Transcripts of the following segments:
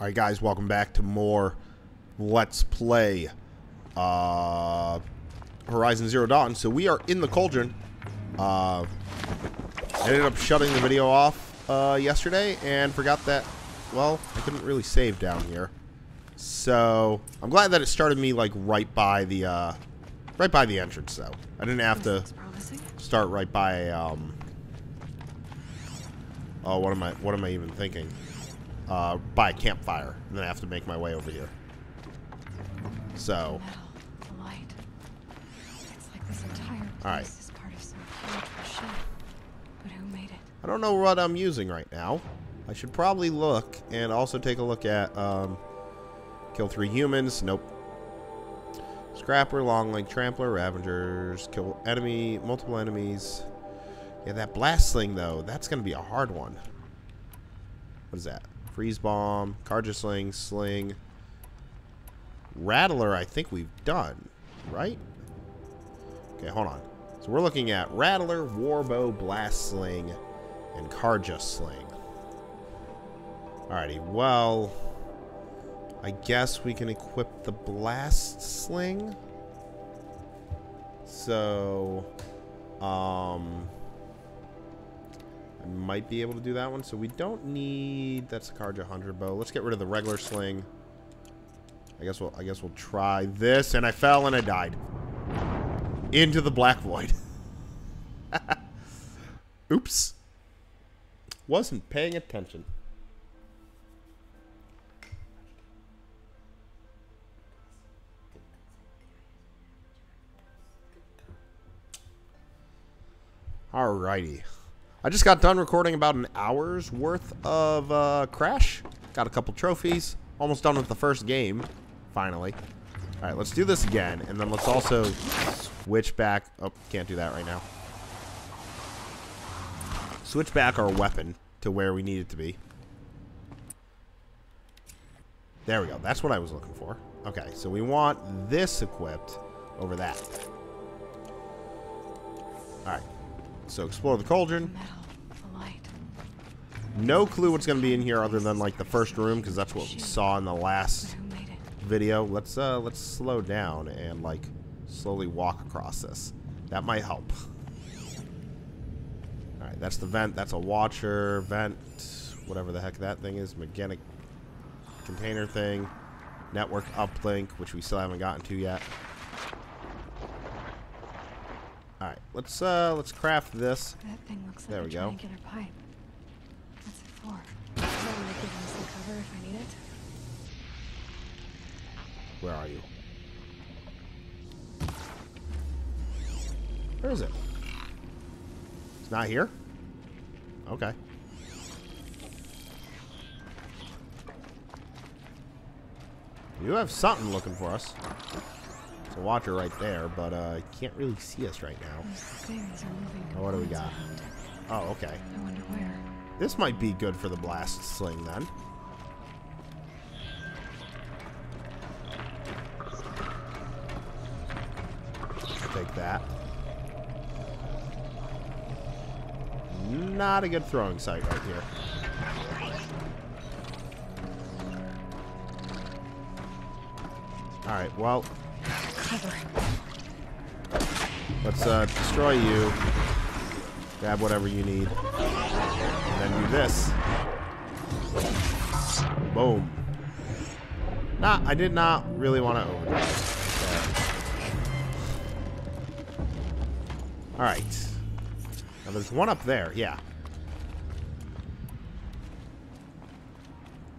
Alright guys, welcome back to more Let's Play uh, Horizon Zero Dawn. So we are in the Cauldron. Uh, I ended up shutting the video off uh, yesterday and forgot that, well, I couldn't really save down here. So, I'm glad that it started me like right by the, uh, right by the entrance though. I didn't have to start right by, um, oh, what am I, what am I even thinking? Uh, by a campfire, and then I have to make my way over here. So. All right. I don't know what I'm using right now. I should probably look and also take a look at um, kill three humans. Nope. Scrapper, long leg trampler, ravagers, kill enemy, multiple enemies. Yeah, that blast sling though, that's gonna be a hard one. What is that? Freeze Bomb, Carja Sling, Sling. Rattler, I think we've done, right? Okay, hold on. So we're looking at Rattler, Warbow, Blast Sling, and Carja Sling. Alrighty, well... I guess we can equip the Blast Sling. So... Um... Might be able to do that one. So we don't need... That's a Carja 100 bow. Let's get rid of the regular sling. I guess we'll I guess we'll try this. And I fell and I died. Into the black void. Oops. Wasn't paying attention. Alrighty. I just got done recording about an hour's worth of uh, Crash. Got a couple trophies. Almost done with the first game, finally. All right, let's do this again, and then let's also switch back. Oh, can't do that right now. Switch back our weapon to where we need it to be. There we go. That's what I was looking for. Okay, so we want this equipped over that. All right. So explore the cauldron. No clue what's going to be in here other than like the first room because that's what we saw in the last video. Let's uh let's slow down and like slowly walk across this. That might help. All right, that's the vent. That's a watcher vent, whatever the heck that thing is. Mechanic container thing. Network uplink, which we still haven't gotten to yet. All right, let's uh let's craft this. That thing looks there like we go. pipe. What's it for? Probably give me some cover if I need it. Where are you? Where is it? It's not here? Okay. You have something looking for us. A watcher right there, but uh, can't really see us right now. Those things are moving Oh, what do we got? around. Oh, okay. I wonder where. This might be good for the blast sling then. Take that. Not a good throwing site right here. Alright, well, Cover. let's uh, destroy you. Grab whatever you need. And then do this. Boom. Nah, I did not really want to overdrive. Alright. Now there's one up there, yeah.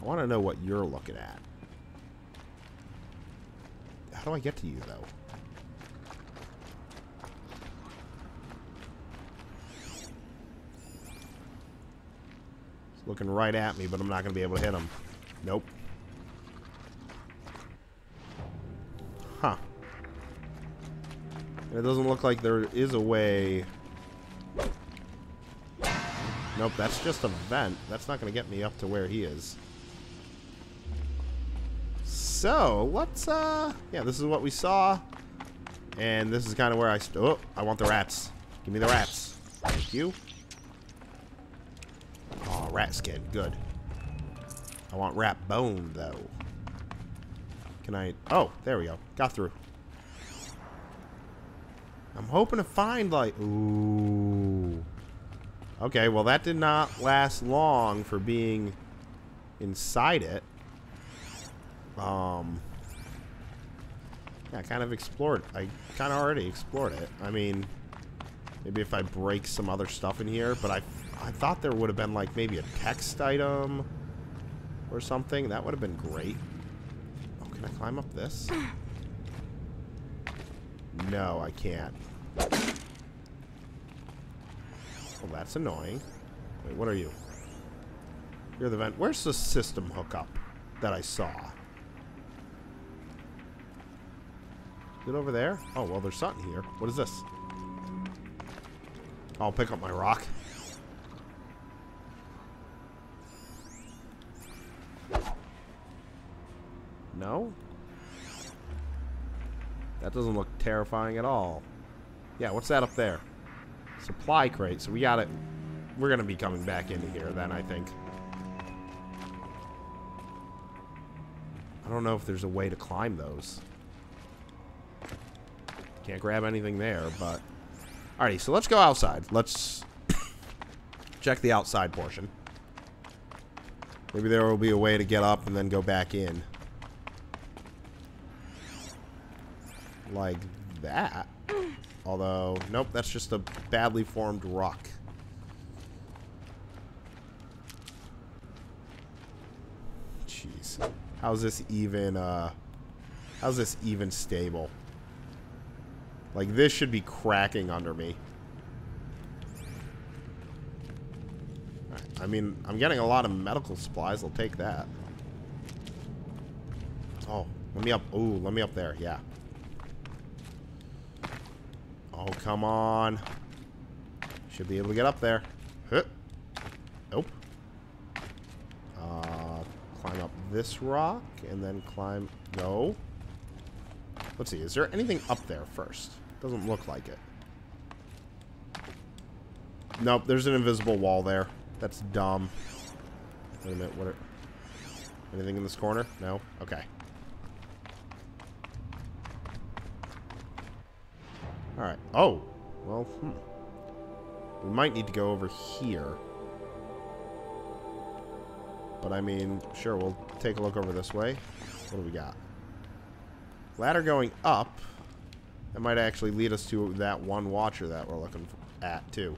I want to know what you're looking at. How do I get to you, though? He's looking right at me, but I'm not going to be able to hit him. Nope. Huh. It doesn't look like there is a way... Nope, that's just a vent. That's not going to get me up to where he is. So, let's, uh... Yeah, this is what we saw. And this is kind of where I... St oh, I want the rats. Give me the rats. Thank you. Oh, rat skin. Good. I want rat bone, though. Can I... Oh, there we go. Got through. I'm hoping to find, like... Ooh. Okay, well, that did not last long for being inside it. Um... Yeah, I kind of explored... I kind of already explored it. I mean... Maybe if I break some other stuff in here, but I, I thought there would have been, like, maybe a text item or something. That would have been great. Oh, can I climb up this? No, I can't. Well, that's annoying. Wait, what are you? You're the vent. Where's the system hookup that I saw? It over there? Oh, well, there's something here. What is this? I'll pick up my rock. No? That doesn't look terrifying at all. Yeah, what's that up there? Supply crate. So we got it. We're going to be coming back into here then, I think. I don't know if there's a way to climb those. Can't grab anything there, but... Alrighty, so let's go outside. Let's check the outside portion. Maybe there will be a way to get up and then go back in. Like that. Although, nope, that's just a badly formed rock. Jeez. How's this even, uh... How's this even stable? Like, this should be cracking under me. I mean, I'm getting a lot of medical supplies. I'll take that. Oh, let me up. Ooh, let me up there. Yeah. Oh, come on. Should be able to get up there. Huh. Nope. Uh, climb up this rock and then climb... No. Let's see. Is there anything up there first? Doesn't look like it. Nope, there's an invisible wall there. That's dumb. Wait a minute, what are... Anything in this corner? No? Okay. Alright. Oh! Well, hmm. We might need to go over here. But I mean, sure, we'll take a look over this way. What do we got? Ladder going up. That might actually lead us to that one watcher that we're looking at, too.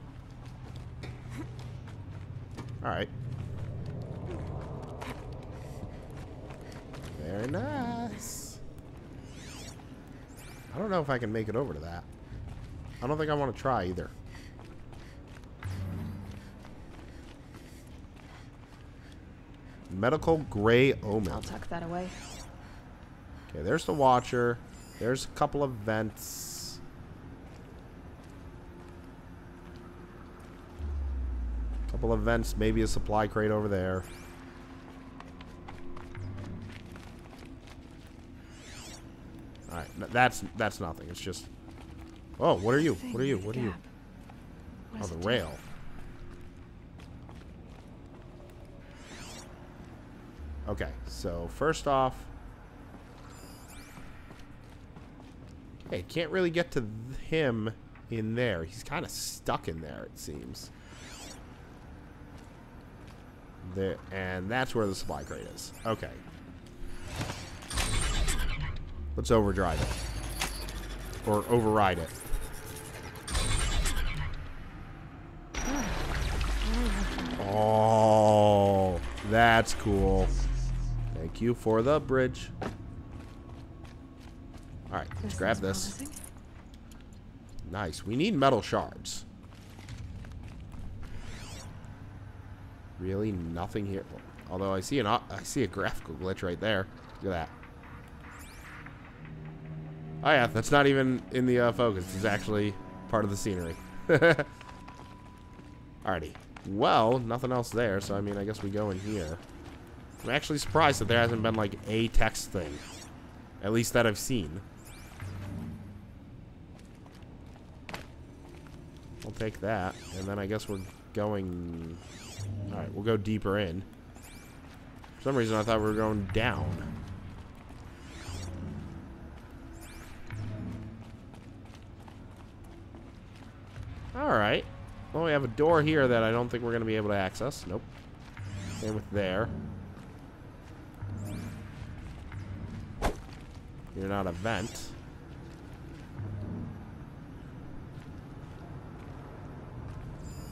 Alright. Very nice. I don't know if I can make it over to that. I don't think I want to try either. Medical gray omen. I'll tuck that away. Okay, there's the watcher. There's a couple of vents. A couple of vents, maybe a supply crate over there. Alright, that's that's nothing. It's just Oh, what are you? What are you? What are you? Oh, the rail. Okay, so first off, hey, can't really get to him in there. He's kind of stuck in there, it seems. There, and that's where the supply crate is. Okay. Let's overdrive it. Or override it. Oh, that's cool. Thank you for the bridge. Let's grab this. Promising. Nice. We need metal shards. Really? Nothing here? Although I see an I see a graphical glitch right there. Look at that. Oh yeah, that's not even in the uh, focus. It's actually part of the scenery. Alrighty. Well, nothing else there, so I mean, I guess we go in here. I'm actually surprised that there hasn't been, like, a text thing. At least that I've seen. Take that, and then I guess we're going... Alright, we'll go deeper in. For some reason, I thought we were going down. Alright. Well, we have a door here that I don't think we're going to be able to access. Nope. Same with there. You're not a vent.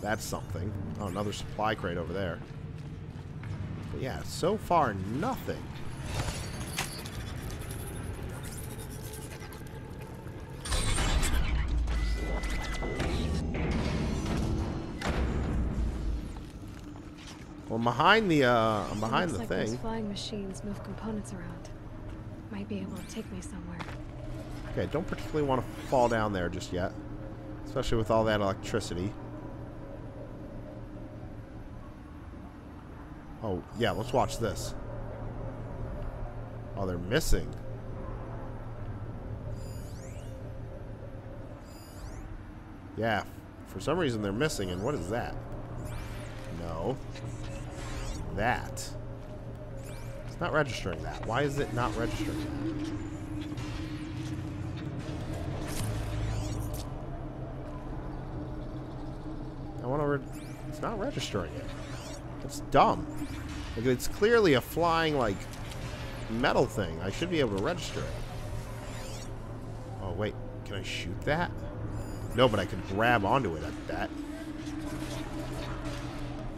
That's something. Oh, another supply crate over there. But yeah, so far, nothing. Well, behind the, uh, I'm behind the like those thing. flying machines move components around. Might be able to take me somewhere. Okay, don't particularly want to fall down there just yet. Especially with all that electricity. Oh, yeah, let's watch this. Oh, they're missing. Yeah, for some reason they're missing, and what is that? No. That. It's not registering that. Why is it not registering that? I want to. it's not registering it. It's dumb. Like it's clearly a flying like metal thing. I should be able to register it. Oh wait, can I shoot that? No, but I can grab onto it at that.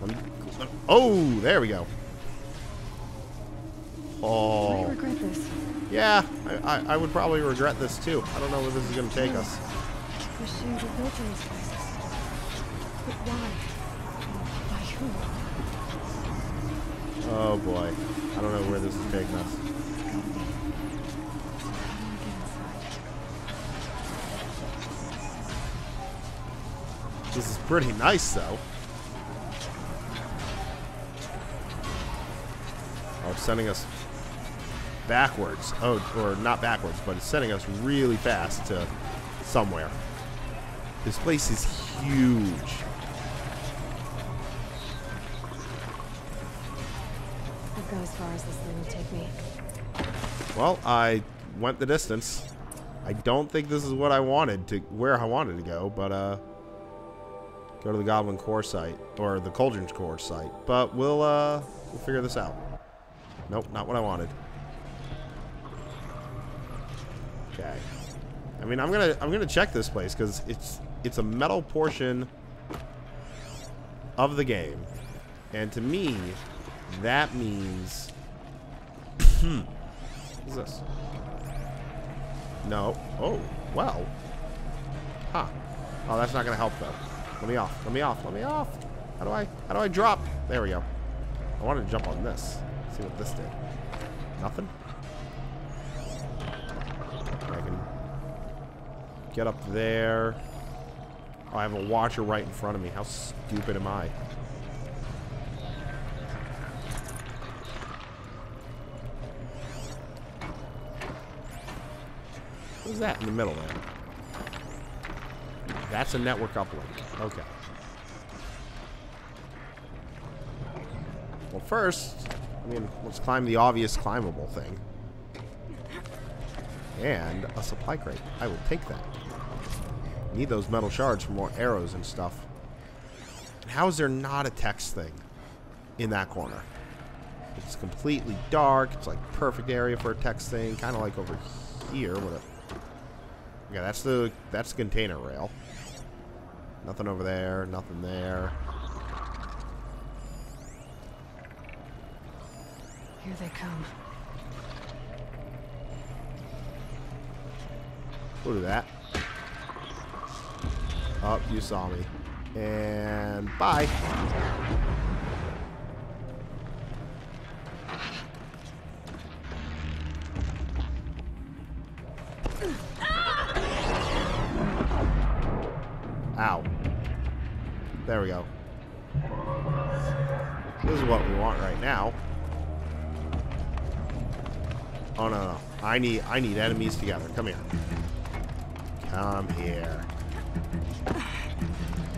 Let me, let- oh, there we go. Oh, regret this. yeah. I, I, I would probably regret this too. I don't know where this is going to take us. Machines are built in these places. But why? Oh boy, I don't know where this is taking us. This is pretty nice, though. Oh, it's sending us backwards. Oh, or not backwards, but it's sending us really fast to somewhere. This place is huge. Far as this thing will take me. Well, I went the distance. I don't think this is what I wanted to, where I wanted to go, but uh, go to the Goblin Core site or the Cauldron's Core site. But we'll uh, we'll figure this out. Nope, not what I wanted. Okay. I mean, I'm gonna I'm gonna check this place because it's it's a metal portion of the game, and to me, that means. Hmm. What's this? No. Oh, well. Huh. Oh, that's not gonna help though. Let me off. Let me off. Let me off. How do I? How do I drop? There we go. I wanted to jump on this. See what this did. Nothing. I can get up there. Oh, I have a watcher right in front of me. How stupid am I? What's that in the middle there? That's a network uplink. Okay. Well, first, I mean, let's climb the obvious climbable thing. And a supply crate. I will take that. Need those metal shards for more arrows and stuff. How is there not a text thing in that corner? It's completely dark. It's like perfect area for a text thing. Kind of like over here. With yeah, that's the that's the container rail. Nothing over there. Nothing there. Here they come. We'll do that. Oh, you saw me. And bye. What we want right now. Oh no, no. I need I need enemies together. Come here. Come here.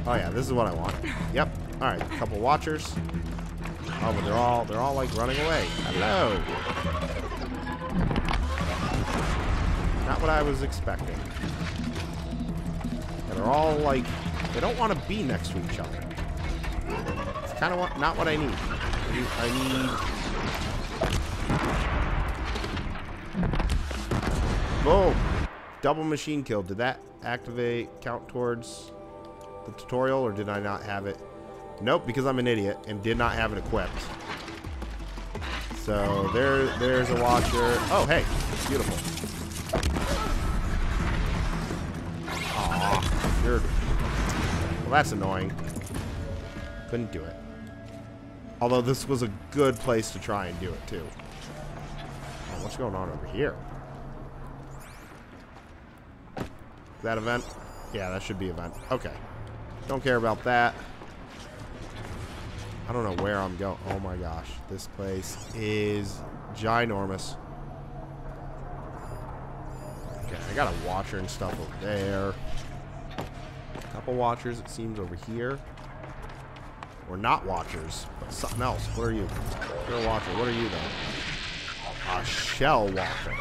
Oh yeah, this is what I want. Yep. Alright, a couple watchers. Oh, but they're all they're all like running away. Hello. Not what I was expecting. And they're all like they don't want to be next to each other. It's kind of not what I need. Need, I need Boom. Double machine kill. Did that activate count towards the tutorial or did I not have it? Nope, because I'm an idiot and did not have it equipped. So there, there's a watcher. Oh, hey, beautiful. Aw, you're. Well, that's annoying. Couldn't do it. Although this was a good place to try and do it too. Oh, what's going on over here? Is that event? Yeah, that should be event. Okay. Don't care about that. I don't know where I'm going. Oh my gosh. This place is ginormous. Okay, I got a watcher and stuff over there. A couple watchers, it seems, over here. Or not watchers, but something else. What are you? You're a watcher. What are you, though? A shell walker.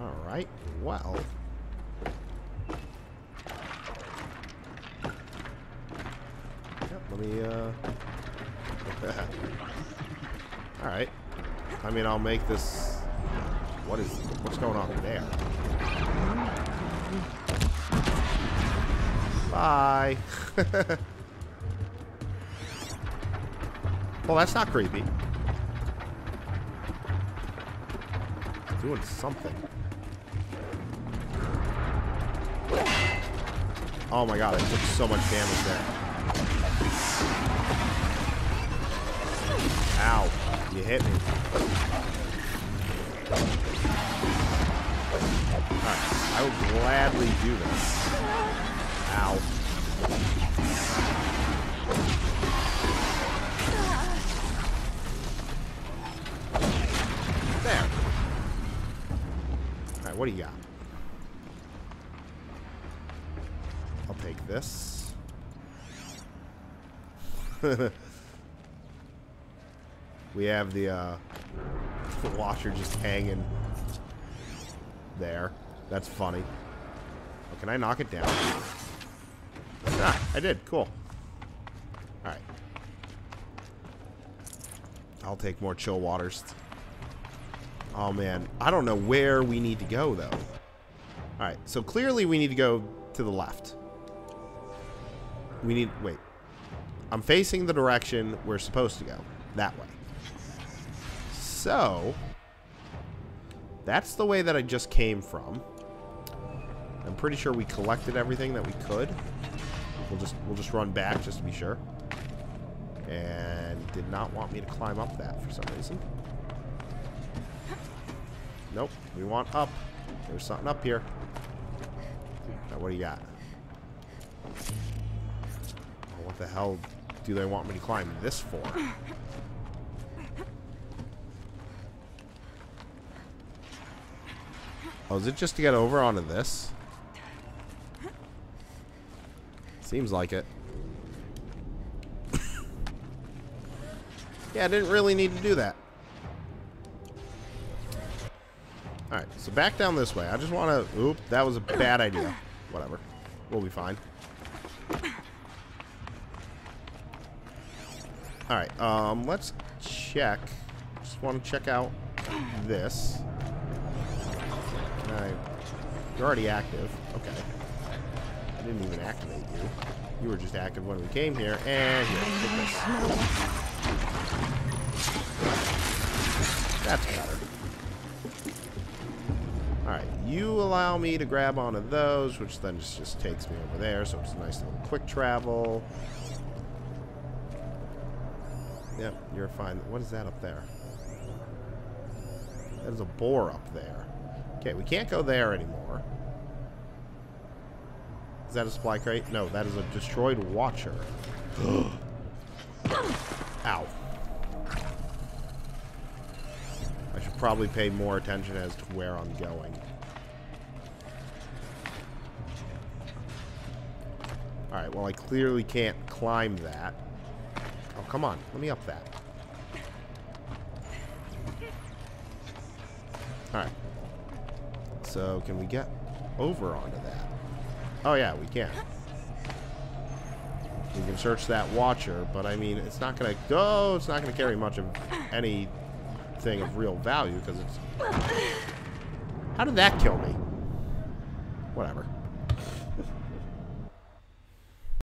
Alright, well. Yep, let me, uh... Alright. I mean, I'll make this... What is... What's going on there? Bye! well, that's not creepy. Doing something. Oh my god, I took so much damage there. Ow. You hit me. Alright, I will gladly do this. Ow. There. Alright, what do you got? I'll take this. we have the uh, watcher just hanging there. That's funny. Oh, can I knock it down? Ah, I did. Cool. Alright. I'll take more chill waters. Oh, man. I don't know where we need to go, though. Alright, so clearly we need to go to the left. We need... Wait. I'm facing the direction we're supposed to go. That way. So... That's the way that I just came from. I'm pretty sure we collected everything that we could. We'll just we'll just run back just to be sure. And did not want me to climb up that for some reason. Nope, we want up. There's something up here. Now what do you got? What the hell do they want me to climb this for? Oh, is it just to get over onto this? Seems like it. yeah, I didn't really need to do that. Alright, so back down this way. I just want to... Oop, that was a bad idea. Whatever. We'll be fine. Alright, um, let's check. Just want to check out this. I, you're already active. Okay. I didn't even activate you. You were just active when we came here. And here. That's better. Alright, you allow me to grab onto those, which then just, just takes me over there, so it's a nice little quick travel. Yep, you're fine. What is that up there? That is a boar up there. Okay, we can't go there anymore. Is that a supply crate? No, that is a destroyed watcher. Ow. I should probably pay more attention as to where I'm going. Alright, well I clearly can't climb that. Oh, come on. Let me up that. Alright. So, can we get over onto that? Oh, yeah, we can. We can search that watcher, but I mean, it's not going to go. It's not going to carry much of anything of real value because it's. How did that kill me? Whatever.